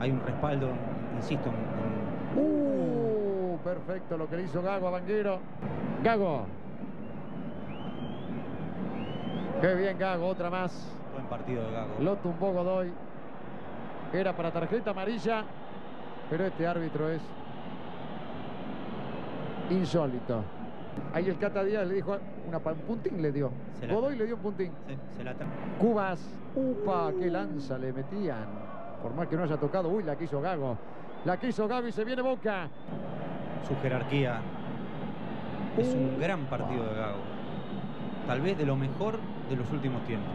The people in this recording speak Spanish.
hay un respaldo, insisto, en, Uh, perfecto lo que le hizo Gago a Banguero. Gago. Qué bien Gago, otra más. buen partido de Gago. Lo tumbó Godoy. Era para tarjeta amarilla, pero este árbitro es insólito. Ahí el Cata Díaz le dijo una, un puntín le dio. Godoy le dio un puntín. Sí, se la Cubas, upa, qué lanza le metían. Por más que no haya tocado, uy, la quiso Gago. La quiso Gago y se viene Boca. su jerarquía. Es un gran Upa. partido de Gago. Tal vez de lo mejor de los últimos tiempos.